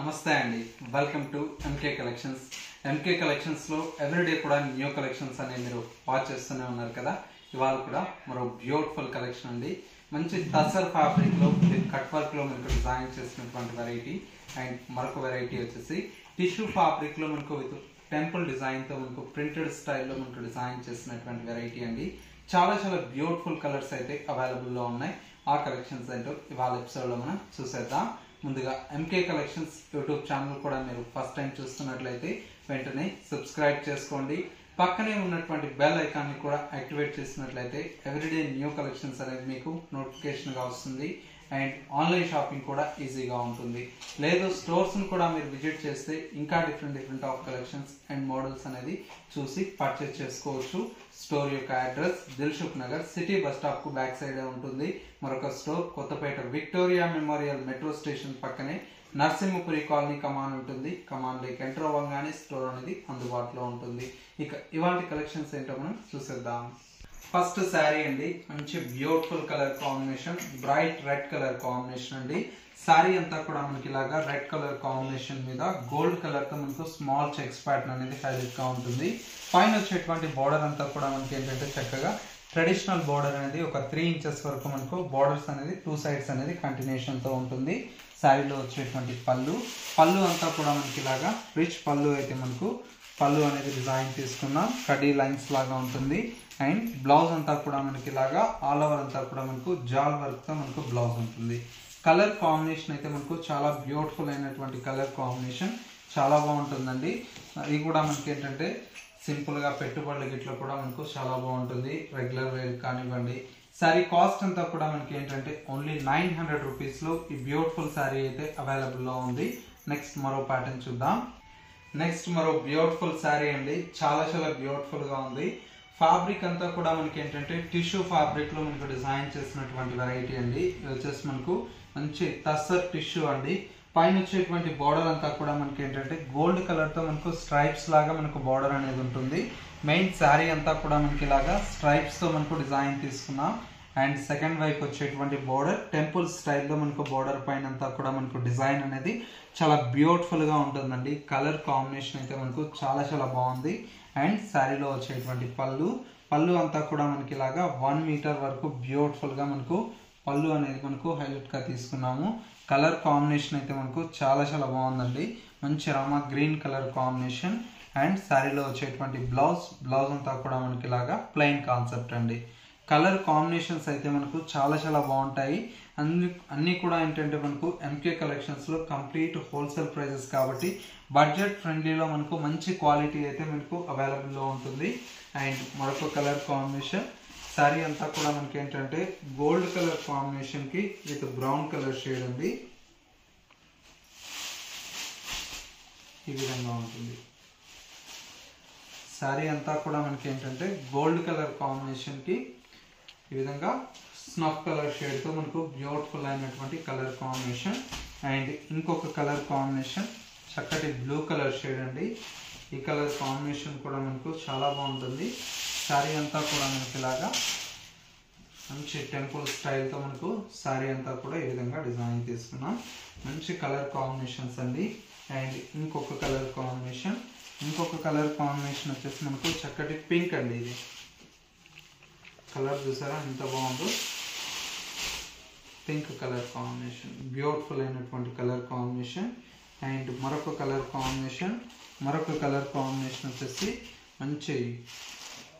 నమస్తే అండి. Welcome to MK collections MK కలెక్షన్స్లో ఎవ్రీడే కూడా న్యూ కలెక్షన్స్ అనేవి మీరు వాచ్ చేస్తూనే ఉన్నారు కదా. ఇవాళ కూడా మరో బ్యూటిఫుల్ కలెక్షన్ అండి. మంచి టసర్ ఫ్యాబ్రిక్లో కట్ వర్క్లో మనకు డిజైన్ చేసినటువంటి వెరైటీ అండ్ మరొక వెరైటీ వచ్చేసి టిష్యూ ఫ్యాబ్రిక్లో మనకు విత్ టెంపుల్ డిజైన్తో మనకు ప్రింటెడ్ స్టైల్లో మనకు డిజైన్ చేసినటువంటి వెరైటీ అండి. చాలా చాలా బ్యూటిఫుల్ కలర్స్ అయితే అవైలబుల్లో ఉన్నాయి. ఆ కలెక్షన్స్ ఏంటో ఇవాళ ఎపిసోడ్లో మనం చూసేద్దాం. ముందుగా ఎంకే కలెక్షన్స్ యూట్యూబ్ ఛానల్ కూడా మీరు ఫస్ట్ టైం చూస్తున్నట్లయితే వెంటనే సబ్స్క్రైబ్ చేసుకోండి. పక్కనే ఉన్నటువంటి బెల్ ఐకాన్ని కూడా యాక్టివేట్ చేసినట్లయితే ఎవ్రీడే న్యూ కలెక్షన్స్ అనేది మీకు నోటిఫికేషన్గా వస్తుంది. అండ్ ఆన్లైన్ షాపింగ్ కూడా ఈజీగా ఉంటుంది. లేదు స్టోర్స్ని కూడా మీరు విజిట్ చేస్తే ఇంకా different different of collections and models అనేది చూసి పర్చేస్ చేసుకోవచ్చు. స్టోర్ యొక్క address Dilsukhnagar city bus స్టాప్కు బ్యాక్ సైడ్ ఉంటుంది. మరొక store Kothapet Victoria Memorial metro station పక్కనే నరసింహపురి కాలనీ కమాన్ ఉంటుంది. కమాన్ లైక్ ఎంటర్ అవ్వగానే స్టోర్ అనేది అందుబాటులో ఉంటుంది. ఇక ఇవాంటి కలెక్షన్స్ ఏంటో మనం చూసేద్దాం. ఫస్ట్ శారీ అండి మంచి beautiful colour combination bright red colour combination అండి. శారీ అంతా కూడా మనకి ఇలాగా రెడ్ కలర్ కాంబినేషన్ మీద గోల్డ్ కలర్తో మనకు స్మాల్ చెక్స్ ప్యాటర్న్ అనేది హైలైట్గా ఉంటుంది. పైన వచ్చేటువంటి బార్డర్ అంతా కూడా మనకి ఏంటంటే చక్కగా ట్రెడిషనల్ బార్డర్ అనేది ఒక త్రీ ఇంచెస్ వరకు మనకు బార్డర్స్ అనేది టూ సైడ్స్ అనేది కంటిన్యూషన్తో ఉంటుంది. శారీలో వచ్చేటువంటి పళ్ళు. పళ్ళు అంతా కూడా మనకి ఇలాగా రిచ్ పళ్ళు అయితే మనకు పళ్ళు అనేది డిజైన్ తీసుకున్నాం కడీ లైన్స్ లాగా ఉంటుంది. అండ్ బ్లౌజ్ అంతా కూడా మనకి ఇలాగా ఆల్ ఓవర్ అంతా కూడా మనకు జాల్ వర్క్తో మనకు బ్లౌజ్ ఉంటుంది. కలర్ కాంబినేషన్ అయితే మనకు చాలా బ్యూటిఫుల్ అయినటువంటి కలర్ కాంబినేషన్ చాలా బాగుంటుందండి. ఇది కూడా మనకి ఏంటంటే సింపుల్గా పెట్టుబడుల గిట్ల కూడా మనకు చాలా బాగుంటుంది. రెగ్యులర్ వేర్ కానివ్వండి. శారీ కాస్ట్ అంతా కూడా మనకి ఏంటంటే ఓన్లీ నైన్ హండ్రెడ్ రూపీస్లో ఈ బ్యూటిఫుల్ శారీ అయితే అవైలబుల్లో ఉంది. నెక్స్ట్ మరో ప్యాటర్న్ చూద్దాం. నెక్స్ట్ మరో బ్యూటిఫుల్ శారీ అండి. చాలా చాలా బ్యూటిఫుల్గా ఉంది. ఫ్యాబ్రిక్ అంతా కూడా మనకి ఏంటంటే టిష్యూ ఫ్యాబ్రిక్లో మనకు డిజైన్ చేసినటువంటి వెరైటీ అండి. ఇది వచ్చేసి మనకు మంచి తస్సర్ టిష్యూ అండి. పైన వచ్చేటువంటి బార్డర్ అంతా కూడా మనకి ఏంటంటే గోల్డ్ కలర్తో మనకు స్ట్రైప్స్ లాగా మనకు బార్డర్ అనేది ఉంటుంది. మెయిన్ శారీ అంతా కూడా మనకి ఇలాగా స్ట్రైప్స్తో మనకు డిజైన్ తీసుకున్నాం. అండ్ సెకండ్ వైపు వచ్చేటువంటి బార్డర్ టెంపుల్ స్టైల్లో మనకు బార్డర్ పైన అంతా కూడా మనకు డిజైన్ అనేది చాలా బ్యూటిఫుల్గా ఉంటుందండి. కలర్ కాంబినేషన్ అయితే మనకు చాలా చాలా బాగుంది. అండ్ శారీలో వచ్చేటువంటి పళ్ళు. పళ్ళు అంతా కూడా మనకి ఇలాగా వన్ మీటర్ వరకు బ్యూటిఫుల్గా మనకు పళ్ళు అనేది మనకు హైలైట్గా తీసుకున్నాము. కలర్ కాంబినేషన్ అయితే మనకు చాలా చాలా బాగుందండి. మంచి Rama green colour combination and శారీలో వచ్చేటువంటి బ్లౌజ్ బ్లౌజ్ అంతా కూడా మనకి ఇలాగా ప్లెయిన్ కాన్సెప్ట్ అండి. కలర్ కాంబినేషన్స్ అయితే మనకు చాలా చాలా బాగుంటాయి. అన్ని అన్నీ కూడా ఏంటంటే మనకు ఎంకే కలెక్షన్స్లో కంప్లీట్ హోల్సేల్ ప్రైజెస్ కాబట్టి బడ్జెట్ ఫ్రెండ్లీలో మనకు మంచి క్వాలిటీ అయితే మనకు అవైలబుల్లో ఉంటుంది. అండ్ మరొక కలర్ కాంబినేషన్ శారీ అంతా కూడా మనకి ఏంటంటే గోల్డ్ కలర్ కాంబినేషన్కి విత్ బ్రౌన్ కలర్ షేడ్ ఉంది ఈ విధంగా ఉంటుంది. శారీ అంతా కూడా మనకి ఏంటంటే గోల్డ్ కలర్ కాంబినేషన్కి ఈ విధంగా స్నఫ్ కలర్ షేడ్తో మనకు బ్యూటిఫుల్ అయినటువంటి కలర్ కాంబినేషన్ అండ్ ఇంకొక కలర్ కాంబినేషన్ చక్కటి బ్లూ కలర్ షేడ్ అండి. ఈ కలర్ కాంబినేషన్ కూడా మనకు చాలా బాగుంటుంది. శారీ అంతా కూడా మనకి ఇలాగా మంచి టెంపుల్ స్టైల్తో మనకు శారీ అంతా కూడా ఈ విధంగా డిజైన్ తీసుకున్నాం మంచి కలర్ కాంబినేషన్స్ అండి. అండ్ ఇంకొక కలర్ కాంబినేషన్ ఇంకొక కలర్ కాంబినేషన్ వచ్చేసి మనకు చక్కటి పింక్ అండి ఇది. కలర్ చూసారా? ఎంత బాగుందో. Pink colour combination. బ్యూటిఫుల్ అయినటువంటి కలర్ కాంబినేషన్. అండ్ మరొక కలర్ కాంబినేషన్. మరొక కలర్ కాంబినేషన్ వచ్చేసి మంచి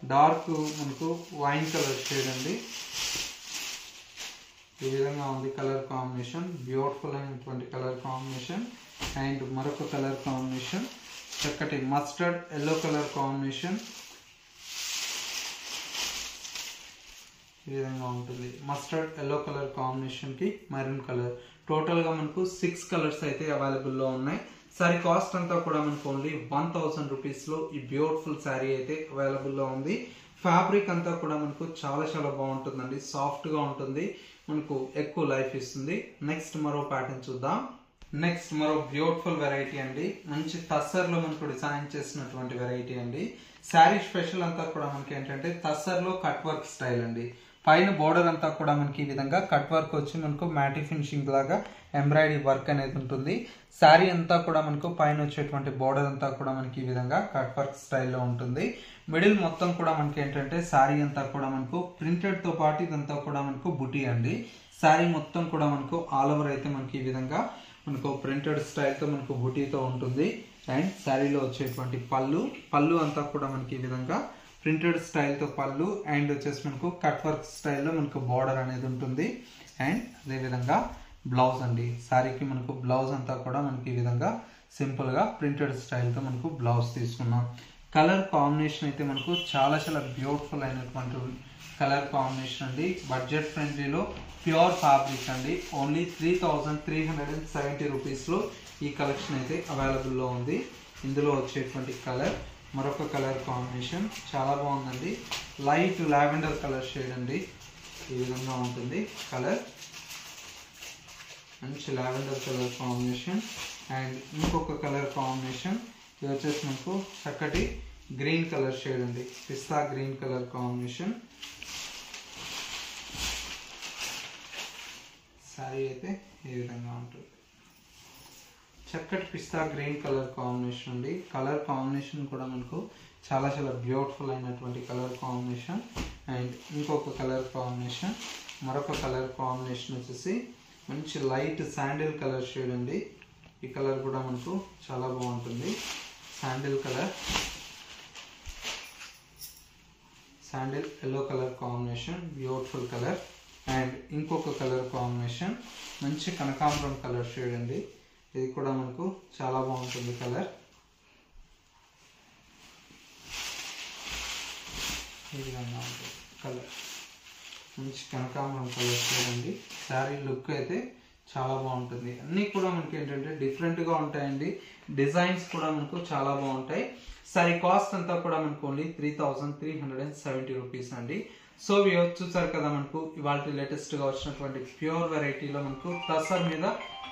డార్క్ మనకు వైన్ కలర్ షేడ్ అండి. ఈ విధంగా ఉంది కలర్ కాంబినేషన్. బ్యూటిఫుల్ అయినటువంటి కలర్ కాంబినేషన్. అండ్ మరొక కలర్ కాంబినేషన్. చక్కటి మస్టర్డ్ ఎల్లో కలర్ కాంబినేషన్. ఈ విధంగా ఉంటుంది. మస్టర్డ్ ఎల్లో కలర్ కాంబినేషన్కి మెరూన్ కలర్ టోటల్గా మనకు సిక్స్ కలర్స్ అయితే అవైలబుల్లో ఉన్నాయి. సారీ కాస్ట్ అంతా కూడా మనకు ఓన్లీ వన్ థౌసండ్ రూపీస్లో ఈ బ్యూటిఫుల్ శారీ అయితే అవైలబుల్లో ఉంది. ఫ్యాబ్రిక్ అంతా కూడా మనకు చాలా చాలా బాగుంటుందండి. సాఫ్ట్గా ఉంటుంది. మనకు ఎక్కువ లైఫ్ ఇస్తుంది. నెక్స్ట్ మరో ప్యాటర్న్ చూద్దాం. నెక్స్ట్ మరో బ్యూటిఫుల్ వెరైటీ అండి. మంచి టస్సర్లో మనకు డిజైన్ చేసినటువంటి వెరైటీ అండి. శారీ స్పెషల్ అంతా కూడా మనకి ఏంటంటే తస్సర్లో కట్ వర్క్ స్టైల్ అండి. పైన బోర్డర్ అంతా కూడా మనకి ఈ విధంగా కట్ వర్క్ వచ్చి మనకు మ్యాటి ఫినిషింగ్ లాగా ఎంబ్రాయిడరీ వర్క్ అనేది ఉంటుంది. శారీ అంతా కూడా మనకు పైన వచ్చేటువంటి బోర్డర్ అంతా కూడా మనకి ఈ విధంగా కట్ వర్క్ స్టైల్లో ఉంటుంది. మిడిల్ మొత్తం కూడా మనకి ఏంటంటే శారీ అంతా కూడా మనకు ప్రింటెడ్తో పాటు ఇదంతా కూడా మనకు బుటీ అండి. శారీ మొత్తం కూడా మనకు ఆల్ ఓవర్ అయితే మనకి ఈ విధంగా మనకు ప్రింటెడ్ స్టైల్తో మనకు బుటీతో ఉంటుంది. అండ్ శారీలో వచ్చేటువంటి పళ్ళు పళ్ళు అంతా కూడా మనకి ఈ విధంగా ప్రింటెడ్ స్టైల్తో పళ్ళు అండ్ వచ్చేసి మనకు కట్ వర్క్ స్టైల్లో మనకు బార్డర్ అనేది ఉంటుంది. అండ్ అదేవిధంగా బ్లౌజ్ అండి. శారీకి మనకు బ్లౌజ్ అంతా కూడా మనకి ఈ విధంగా సింపుల్గా ప్రింటెడ్ స్టైల్తో మనకు బ్లౌజ్ తీసుకున్నాం. కలర్ కాంబినేషన్ అయితే మనకు చాలా చాలా బ్యూటిఫుల్ అయినటువంటి కలర్ కాంబినేషన్ అండి. బడ్జెట్ ఫ్రెండ్లీలో ప్యూర్ ఫ్యాబ్రిక్ అండి. Only three thousand three hundred and seventy రూపీస్లో ఈ కలెక్షన్ అయితే అవైలబుల్లో ఉంది. ఇందులో వచ్చేటువంటి కలర్ మరొక కలర్ కాంబినేషన్. చాలా బాగుందండి. లైట్ లావెండర్ కలర్ షేడ్ అండి. ఈ విధంగా ఉంటుంది కలర్. మంచి లావెండర్ కలర్ కాంబినేషన్. అండ్ ఇంకొక కలర్ కాంబినేషన్. ఇది వచ్చేసి మనకు చక్కటి గ్రీన్ కలర్ షేడ్ అండి. Pista green colour combination. Sari అయితే ఈ విధంగా చక్కటి పిస్తా గ్రీన్ కలర్ కాంబినేషన్ అండి. కలర్ కాంబినేషన్ కూడా మనకు చాలా చాలా బ్యూటిఫుల్ అయినటువంటి కలర్ కాంబినేషన్. అండ్ ఇంకొక కలర్ కాంబినేషన్. మరొక కలర్ కాంబినేషన్ వచ్చేసి మంచి లైట్ శాండిల్ కలర్ షేడ్ అండి. ఈ కలర్ కూడా మనకు చాలా బాగుంటుంది. Sandal colour. Sandal yellow colour combination. Beautiful colour. And ఇంకొక కలర్ కాంబినేషన్. మంచి కనకాంబరం కలర్ షేడ్ అండి. ఇది కూడా మనకు చాలా బాగుంటుంది కలర్. ఈ విధంగా ఉంటుంది కలర్. మంచి కనకాంబరం కలర్ చూడండి. శారీ లుక్ అయితే చాలా బాగుంటుంది. అన్నీ కూడా మనకి ఏంటంటే డిఫరెంట్గా ఉంటాయండి. డిజైన్స్ కూడా మనకు చాలా బాగుంటాయి. సారీ కాస్ట్ అంతా కూడా మనకు only three thousand three hundred and seventy rupees అండి. సో ఇవి చూసారు కదా మనకు ఇవాళ లేటెస్ట్గా వచ్చినటువంటి ప్యూర్ వెరైటీలో మనకు టసర్ మీద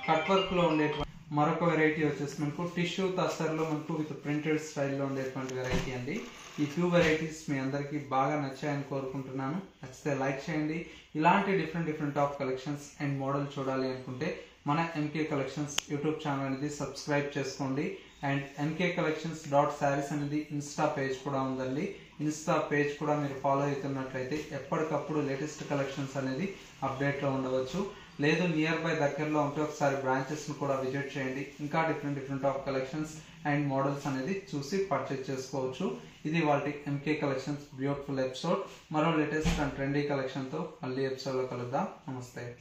కట్ వర్క్లో ఉండేటువంటి మరొక వెరైటీ వచ్చేసి మనకు టిష్యూ తస్తర్లో మనకు విత్ ప్రింటెడ్ స్టైల్లో ఉండేటువంటి వెరైటీ అండి. ఈ టూ వెరైటీస్ మీ అందరికీ బాగా నచ్చాయని కోరుకుంటున్నాను. నచ్చితే లైక్ చేయండి. ఇలాంటి different different of collections and model చూడాలి అనుకుంటే మన ఎంకే కలెక్షన్స్ యూట్యూబ్ ఛానల్ అనేది సబ్స్క్రైబ్ చేసుకోండి. And MK collections dot sarees అనేది ఇన్స్టా పేజ్ కూడా ఉందండి. ఇన్స్టా పేజ్ కూడా మీరు ఫాలో అవుతున్నట్లయితే ఎప్పటికప్పుడు లేటెస్ట్ కలెక్షన్స్ అనేది అప్డేట్లో ఉండవచ్చు. లేదు నియర్ బై దగ్గరలో ఉంటే ఒకసారి బ్రాంచెస్ని కూడా విజిట్ చేయండి. ఇంకా different different of collections and models అనేది చూసి పర్చేజ్ చేసుకోవచ్చు. ఇది వాటి ఎంకే కలెక్షన్స్ బ్యూటిఫుల్ ఎపిసోడ్ మరో లేటెస్ట్ అండ్ ట్రెండీ కలెక్షన్తో మళ్ళీ ఎపిసోడ్లో కలుద్దాం. నమస్తే.